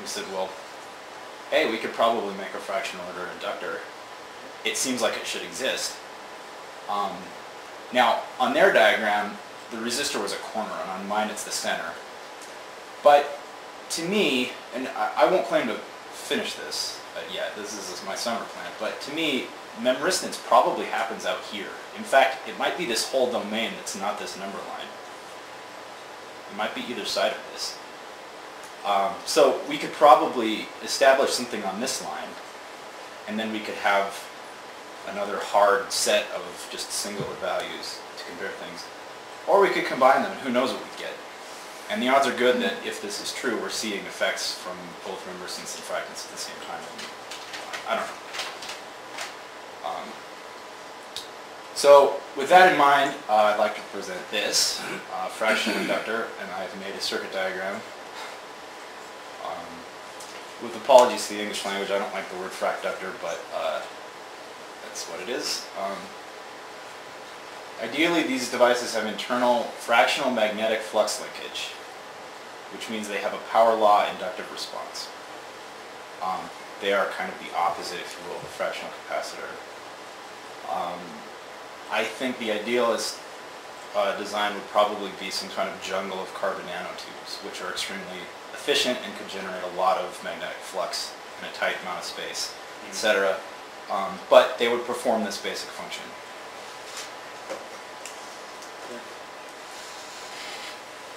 we said, well, hey, we could probably make a fractional order inductor. It seems like it should exist. Um, now, on their diagram, the resistor was a corner, and on mine it's the center. But to me, and I, I won't claim to finish this uh, yet, this is my summer plan, but to me, memristance probably happens out here. In fact, it might be this whole domain that's not this number line. It might be either side of this. Um, so we could probably establish something on this line, and then we could have another hard set of just singular values to compare things. Or we could combine them, and who knows what we'd get. And the odds are good that if this is true, we're seeing effects from both memristance and fractance at the same time. I don't know. Um, so with that in mind, uh, I'd like to present this uh, fractional inductor, and I've made a circuit diagram. With apologies to the English language, I don't like the word fracductor, but uh, that's what it is. Um, ideally, these devices have internal fractional magnetic flux linkage, which means they have a power law inductive response. Um, they are kind of the opposite, if you will, of a fractional capacitor. Um, I think the idealist uh, design would probably be some kind of jungle of carbon nanotubes, which are extremely efficient and could generate a lot of magnetic flux in a tight amount of space, etc. Um, but they would perform this basic function.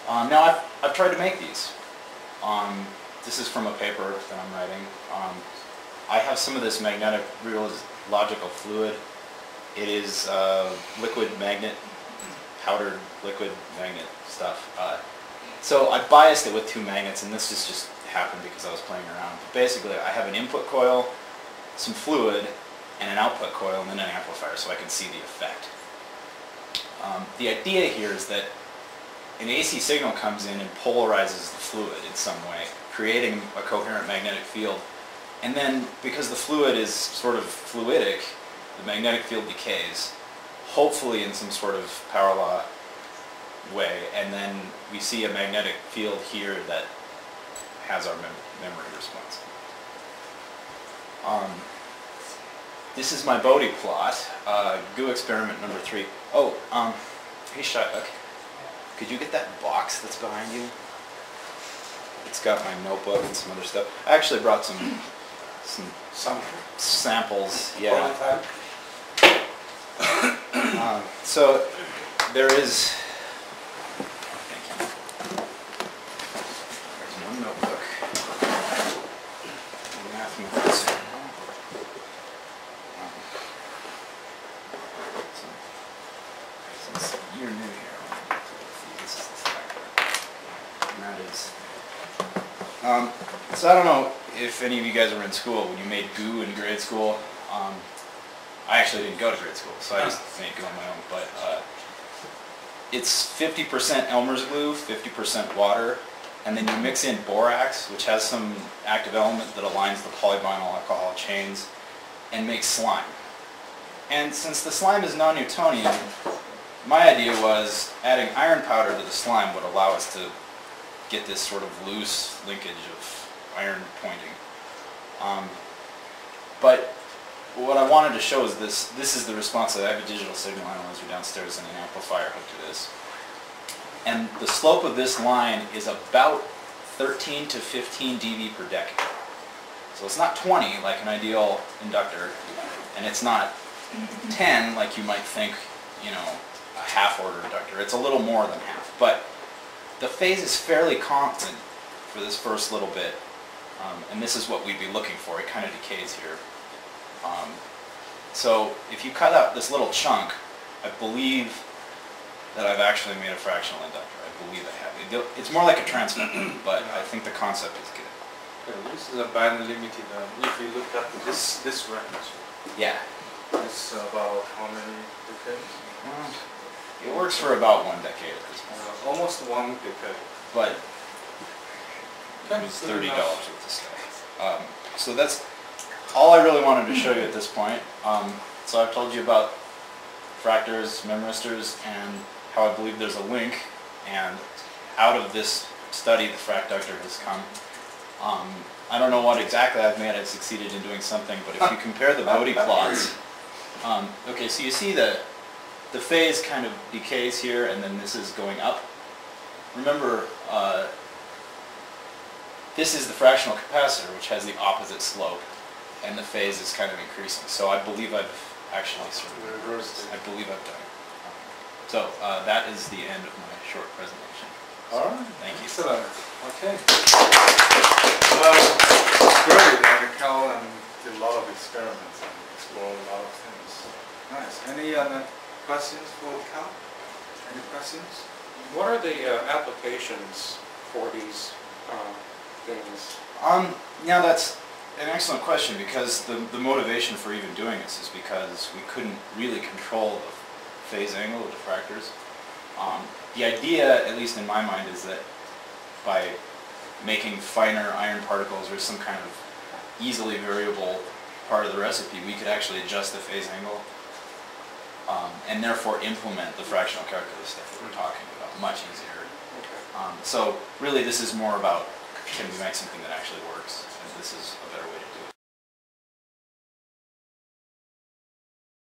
Um, now I've, I've tried to make these. Um, this is from a paper that I'm writing. Um, I have some of this magnetic real logical fluid. It is uh, liquid magnet, powdered liquid magnet stuff. Uh, so I biased it with two magnets, and this just, happened because I was playing around. But basically, I have an input coil, some fluid, and an output coil, and then an amplifier so I can see the effect. Um, the idea here is that an AC signal comes in and polarizes the fluid in some way, creating a coherent magnetic field. And then, because the fluid is sort of fluidic, the magnetic field decays, hopefully in some sort of power law way, and then we see a magnetic field here that has our mem memory response. Um, this is my Bode plot, uh, goo experiment number three. Oh, um, hey Shylock, could you get that box that's behind you? It's got my notebook and some other stuff. I actually brought some some Some samples. Yeah. Um, so there is. Thank you. There's one notebook. A mathematics sample. Um, so, since you're new here, I'll see, this is the stack. And that is. Um, so I don't know if any of you guys were in school when you made goo in grade school. Um, I actually didn't go to grade school, so I just made goo on my own. But uh, it's 50% Elmer's glue, 50% water, and then you mix in borax, which has some active element that aligns the polyvinyl alcohol chains, and makes slime. And since the slime is non-Newtonian, my idea was adding iron powder to the slime would allow us to get this sort of loose linkage of iron pointing. Um, but what I wanted to show is this, this is the response. I have a digital signal analyzer downstairs and an amplifier hooked to this. And the slope of this line is about 13 to 15 dB per decade. So it's not 20 like an ideal inductor, and it's not 10 like you might think, you know, a half order inductor. It's a little more than half. But the phase is fairly constant for this first little bit. Um, and this is what we'd be looking for. It kind of decays here. Um, so if you cut out this little chunk, I believe that I've actually made a fractional inductor. I believe I have. It's more like a transmitter, but I think the concept is good. Yeah, This is a band limited, um, if you look at this, this range, Yeah. it's about how many decades? It works for about one decade at this point. Uh, Almost one decade. But Okay, It's thirty dollars with this guy. Um, so that's all I really wanted to show you at this point. Um, so I've told you about fractors, memristors, and how I believe there's a link. And out of this study, the fracductor has come. Um, I don't know what exactly I've made, I've succeeded in doing something, but if you compare the Bode plots, um, okay, so you see the, the phase kind of decays here, and then this is going up. Remember, uh, this is the fractional capacitor, which has the opposite slope, and the phase is kind of increasing. So I believe I've actually sort of Reversed it. I believe I've done it. So uh, that is the end of my short presentation. All right. Thank you. Excellent. Okay. Well, it's great. Cal and did a lot of experiments and explored a lot of things. Nice. Any other questions for Cal? Any questions? What are the uh, applications for these uh, things? Um, now that's an excellent question because the, the motivation for even doing this is because we couldn't really control the phase angle of diffractors. Um, the idea, at least in my mind, is that by making finer iron particles or some kind of easily variable part of the recipe, we could actually adjust the phase angle um, and therefore implement the fractional calculus stuff that we're talking about much easier. Um, so really, this is more about can we make something that actually works, and this is a better way to do